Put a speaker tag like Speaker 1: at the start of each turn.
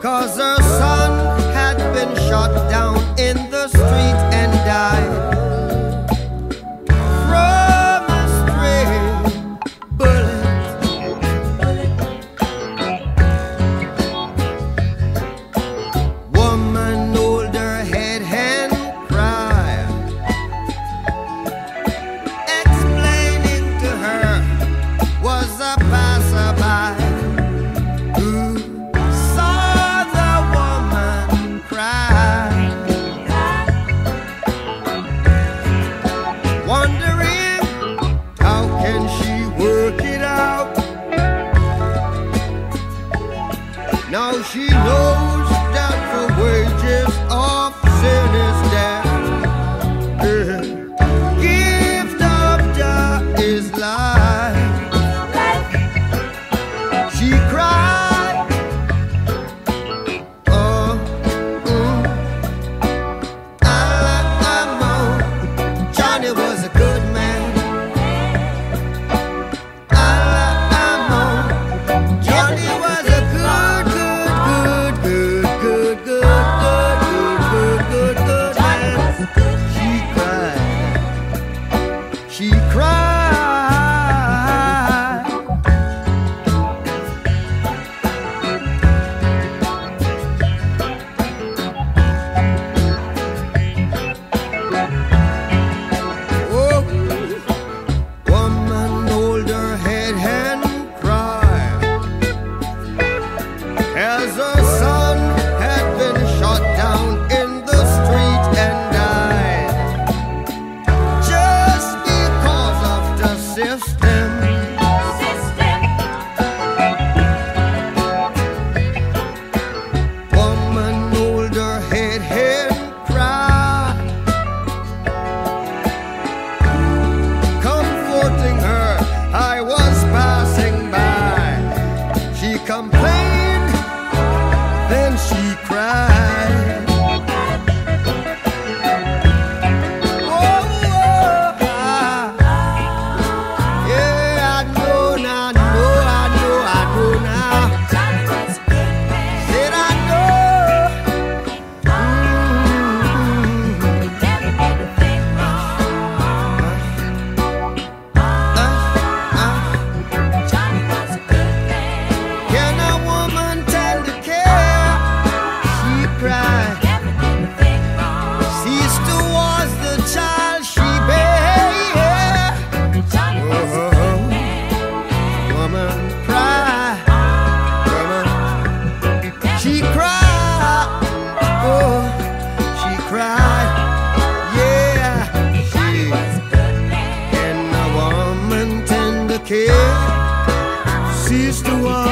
Speaker 1: Cause her son had been shot down in she knows. kære sidste ord.